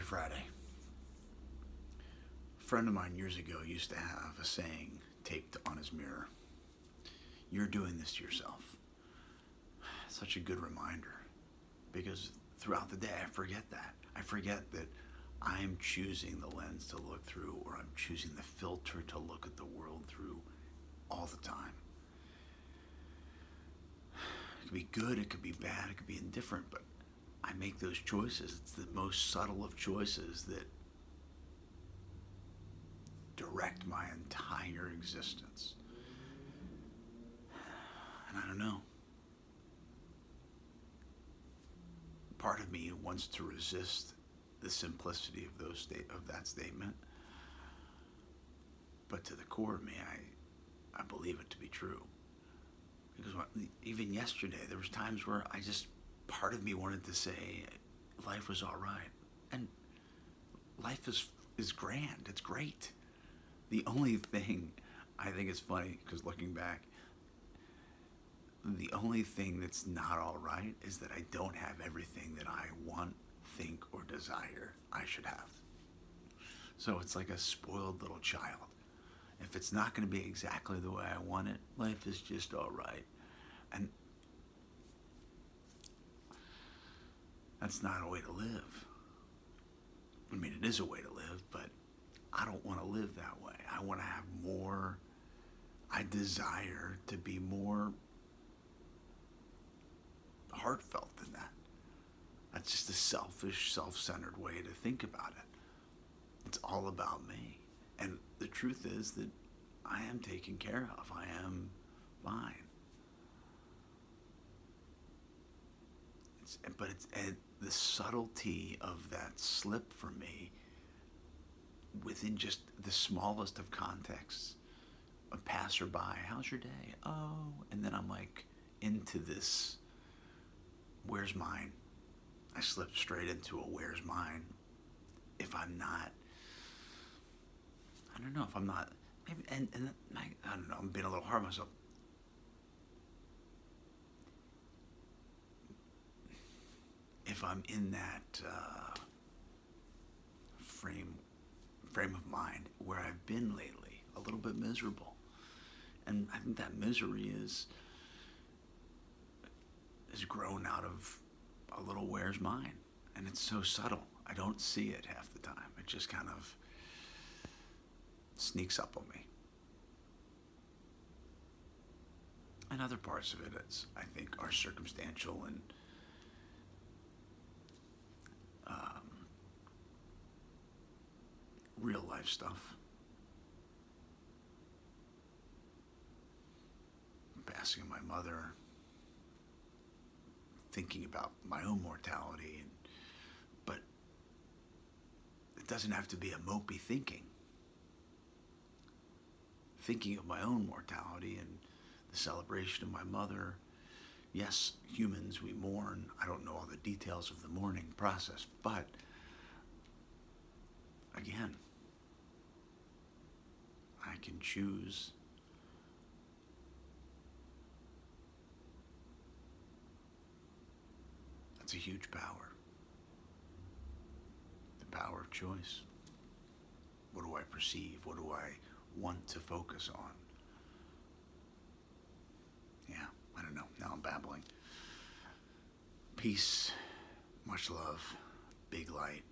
Happy Friday. A friend of mine years ago used to have a saying taped on his mirror You're doing this to yourself. Such a good reminder because throughout the day I forget that. I forget that I'm choosing the lens to look through or I'm choosing the filter to look at the world through all the time. It could be good, it could be bad, it could be indifferent, but I make those choices. It's the most subtle of choices that direct my entire existence. And I don't know. Part of me wants to resist the simplicity of those sta- of that statement. But to the core of me, I, I believe it to be true. Because even yesterday, there was times where I just part of me wanted to say life was all right, and life is is grand. It's great. The only thing I think is funny because looking back, the only thing that's not all right is that I don't have everything that I want, think, or desire I should have. So it's like a spoiled little child. If it's not going to be exactly the way I want it, life is just all right. And that's not a way to live. I mean, it is a way to live, but I don't want to live that way. I want to have more. I desire to be more heartfelt than that. That's just a selfish, self centered way to think about it. It's all about me. And the truth is that I am taken care of, I am fine. It's, but it's and the subtlety of that slip for me within just the smallest of contexts. A passerby, how's your day? Oh, and then I'm like into this where's mine? I slip straight into a where's mine if I'm not I don't know if I'm not maybe and, and I, I don't know, I'm being a little hard on myself. If I'm in that uh, frame frame of mind where I've been lately, a little bit miserable. And I think that misery is is grown out of a little where's mine. And it's so subtle. I don't see it half the time. It just kind of sneaks up on me. And other parts of it I think, are circumstantial and real life stuff. Passing of my mother, thinking about my own mortality, and, but it doesn't have to be a mopey thinking. Thinking of my own mortality and the celebration of my mother. Yes, humans, we mourn. I don't know all the details of the mourning process, but again, can choose that's a huge power. The power of choice. What do I perceive? What do I want to focus on? Yeah, I don't know. Now I'm babbling. Peace, much love, big light.